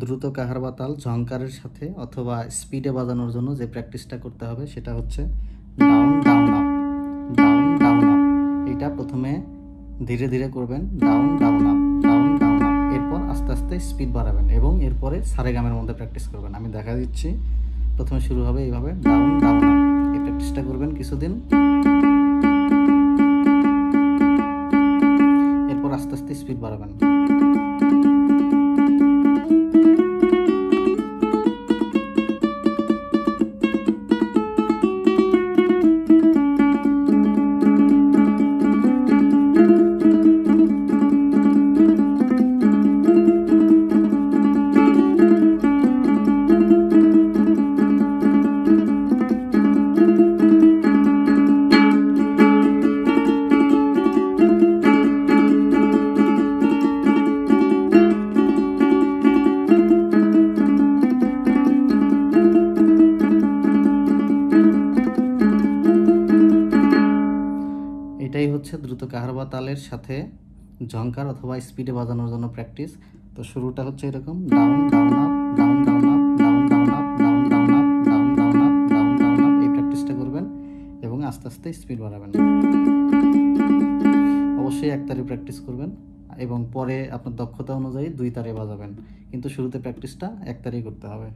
দ্রুত কাহার বা তাল ঝংকারের সাথে অথবা স্পিডে বাজানোর জন্য যে প্র্যাকটিসটা করতে হবে সেটা হচ্ছে down down up down down up এটা প্রথমে ধীরে ধীরে করবেন down down up down down up এরপর আস্তে আস্তে স্পিড বাড়াবেন এবং এরপরে সারেগামের মধ্যে প্র্যাকটিস করবেন। আমি দেখা দিচ্ছি, প্রথমে শুরু হবে এইভাবে ডাউন ডাউন আপ এই প্র্যাকটিসটা করবেন কিছুদিন। এরপর আস্তে আস্তে স্পিড বাড়াবেন। হচ্ছে দ্রুত কাহারবা তালের সাথে ঝংকার অথবা স্পিডে বাজানোর জন্য প্র্যাকটিস তো শুরুটা হচ্ছে এরকম down down up down down up down down up down down up down down up down down up এই প্র্যাকটিসটা করবেন এবং আস্তে আস্তে স্পিড বাড়াবেন। অবশ্যই এক তারে প্র্যাকটিস করবেন এবং পরে আপনার দক্ষতা অনুযায়ী দুই তারে বাজাবেন। কিন্তু শুরুতে প্র্যাকটিসটা এক তারেই করতে হবে।